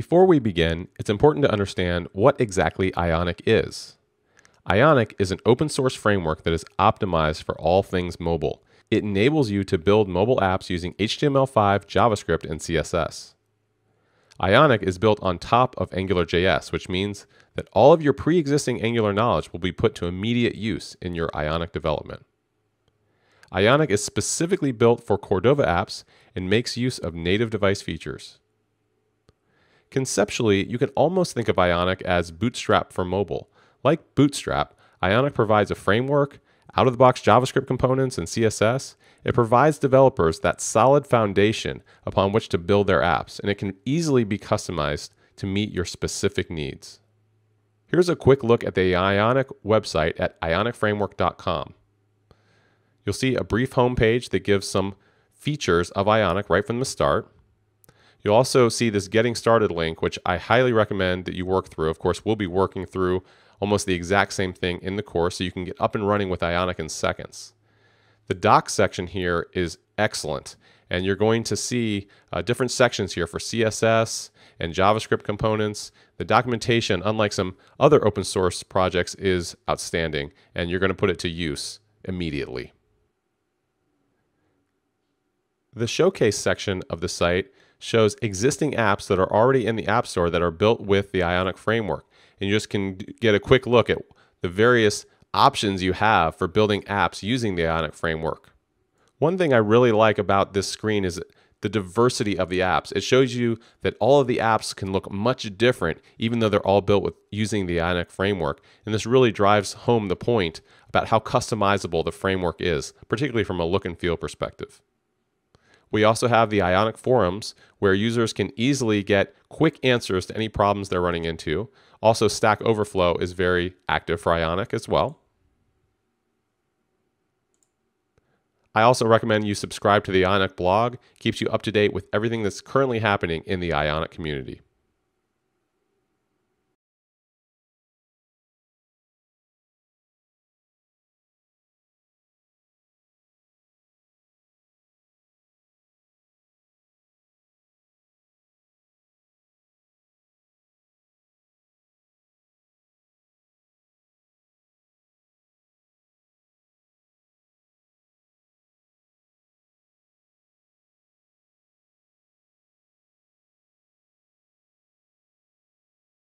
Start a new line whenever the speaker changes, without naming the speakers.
Before we begin, it's important to understand what exactly Ionic is. Ionic is an open source framework that is optimized for all things mobile. It enables you to build mobile apps using HTML5, JavaScript, and CSS. Ionic is built on top of AngularJS, which means that all of your pre existing Angular knowledge will be put to immediate use in your Ionic development. Ionic is specifically built for Cordova apps and makes use of native device features. Conceptually, you can almost think of Ionic as Bootstrap for mobile. Like Bootstrap, Ionic provides a framework, out of the box JavaScript components, and CSS. It provides developers that solid foundation upon which to build their apps, and it can easily be customized to meet your specific needs. Here's a quick look at the Ionic website at ionicframework.com. You'll see a brief homepage that gives some features of Ionic right from the start. You'll also see this getting started link, which I highly recommend that you work through. Of course, we'll be working through almost the exact same thing in the course, so you can get up and running with Ionic in seconds. The docs section here is excellent, and you're going to see uh, different sections here for CSS and JavaScript components. The documentation, unlike some other open source projects, is outstanding, and you're going to put it to use immediately. The showcase section of the site shows existing apps that are already in the App Store that are built with the Ionic framework. And you just can get a quick look at the various options you have for building apps using the Ionic framework. One thing I really like about this screen is the diversity of the apps. It shows you that all of the apps can look much different even though they're all built with using the Ionic framework. And this really drives home the point about how customizable the framework is, particularly from a look and feel perspective. We also have the Ionic forums where users can easily get quick answers to any problems they're running into. Also, Stack Overflow is very active for Ionic as well. I also recommend you subscribe to the Ionic blog. It keeps you up to date with everything that's currently happening in the Ionic community.